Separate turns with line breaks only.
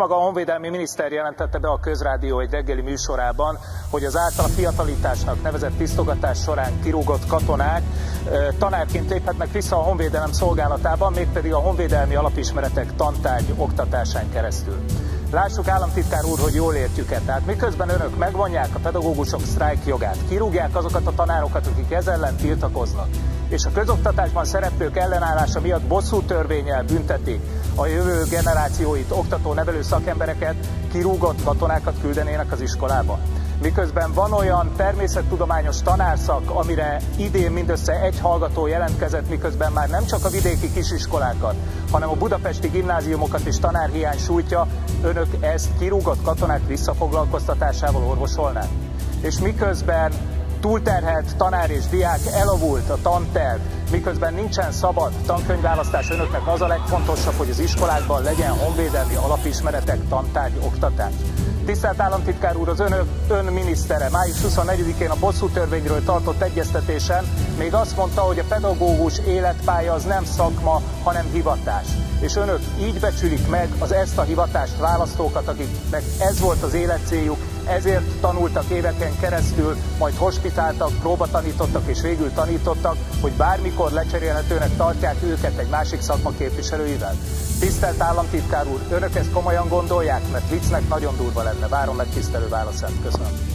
maga a honvédelmi miniszter jelentette be a közrádió egy reggeli műsorában, hogy az által fiatalításnak nevezett tisztogatás során kirúgott katonák tanárként léphetnek vissza a honvédelem szolgálatában, mégpedig a honvédelmi alapismeretek tantárgy oktatásán keresztül. Lássuk államtitkár úr, hogy jól értjük-e. Tehát miközben önök megvonják a pedagógusok sztrájk jogát, kirúgják azokat a tanárokat, akik ez ellen tiltakoznak, és a közoktatásban szereplők ellenállása miatt bosszú törvényel büntetik a jövő generációit oktató nevelő szakembereket, kirúgott katonákat küldenének az iskolába miközben van olyan természettudományos tanárszak, amire idén mindössze egy hallgató jelentkezett, miközben már nem csak a vidéki kisiskolákat, hanem a budapesti gimnáziumokat is tanárhiány sújtja, önök ezt kirúgott katonák visszafoglalkoztatásával orvosolnák. És miközben túlterhelt tanár és diák elavult a tanterv, miközben nincsen szabad tankönyvválasztás, önöknek az a legfontosabb, hogy az iskolákban legyen honvédelmi alapismeretek, tantárgy, oktatás. Tisztelt államtitkár úr, az önök ön minisztere május 24-én a bosszú törvényről tartott egyeztetésen még azt mondta, hogy a pedagógus életpálya az nem szakma, hanem hivatás. És önök így becsülik meg az ezt a hivatást választókat, akiknek ez volt az életcéljuk, ezért tanultak éveken keresztül, majd hospitáltak, próbatanítottak és végül tanítottak, hogy bármikor lecserélhetőnek tartják őket egy másik szakma képviselőivel. Tisztelt államtitkár úr, önök ezt komolyan gondolják, mert viccnek nagyon durva lenne. Várom meg tisztelő válaszát. Köszönöm.